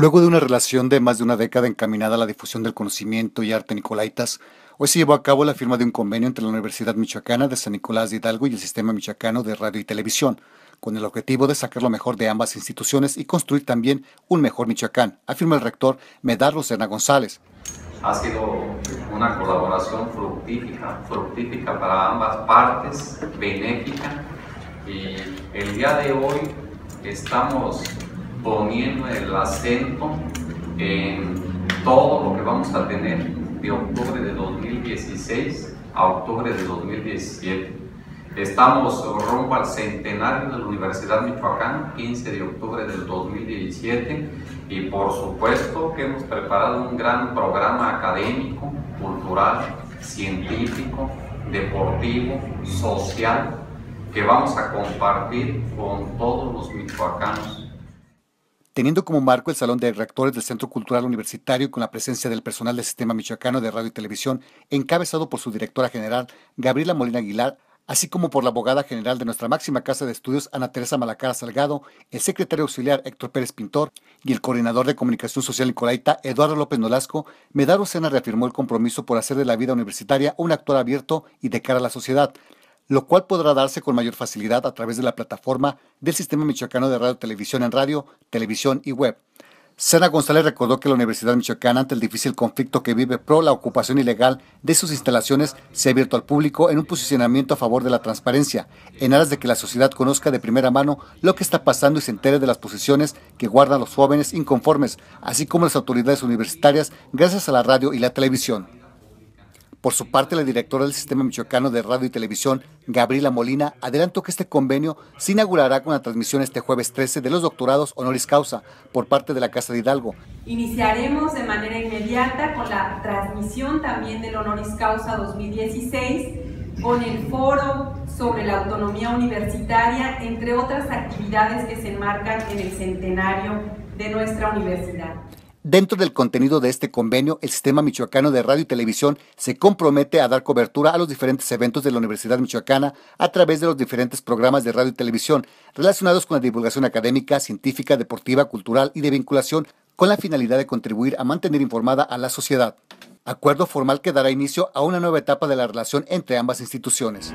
Luego de una relación de más de una década encaminada a la difusión del conocimiento y arte nicolaitas, hoy se llevó a cabo la firma de un convenio entre la Universidad Michoacana de San Nicolás de Hidalgo y el Sistema Michoacano de Radio y Televisión, con el objetivo de sacar lo mejor de ambas instituciones y construir también un mejor Michoacán, afirma el rector Medar Lucena González. Ha sido una colaboración fructífica, fructífica para ambas partes, benéfica, y el día de hoy estamos poniendo el acento en todo lo que vamos a tener de octubre de 2016 a octubre de 2017. Estamos rumbo al centenario de la Universidad Michoacán, 15 de octubre del 2017, y por supuesto que hemos preparado un gran programa académico, cultural, científico, deportivo, social, que vamos a compartir con todos los michoacanos teniendo como marco el Salón de Rectores del Centro Cultural Universitario con la presencia del personal del Sistema Michoacano de Radio y Televisión, encabezado por su directora general, Gabriela Molina Aguilar, así como por la abogada general de nuestra máxima casa de estudios, Ana Teresa Malacara Salgado, el secretario auxiliar Héctor Pérez Pintor y el coordinador de comunicación social Nicolaita, Eduardo López Nolasco, Medaro Sena reafirmó el compromiso por hacer de la vida universitaria un actor abierto y de cara a la sociedad, lo cual podrá darse con mayor facilidad a través de la plataforma del Sistema Michoacano de Radio Televisión en radio, televisión y web. Sena González recordó que la Universidad Michoacana, ante el difícil conflicto que vive pro la ocupación ilegal de sus instalaciones, se ha abierto al público en un posicionamiento a favor de la transparencia, en aras de que la sociedad conozca de primera mano lo que está pasando y se entere de las posiciones que guardan los jóvenes inconformes, así como las autoridades universitarias, gracias a la radio y la televisión. Por su parte, la directora del Sistema Michoacano de Radio y Televisión, Gabriela Molina, adelantó que este convenio se inaugurará con la transmisión este jueves 13 de los doctorados honoris causa por parte de la Casa de Hidalgo. Iniciaremos de manera inmediata con la transmisión también del honoris causa 2016 con el foro sobre la autonomía universitaria, entre otras actividades que se enmarcan en el centenario de nuestra universidad. Dentro del contenido de este convenio, el Sistema Michoacano de Radio y Televisión se compromete a dar cobertura a los diferentes eventos de la Universidad Michoacana a través de los diferentes programas de radio y televisión relacionados con la divulgación académica, científica, deportiva, cultural y de vinculación con la finalidad de contribuir a mantener informada a la sociedad. Acuerdo formal que dará inicio a una nueva etapa de la relación entre ambas instituciones.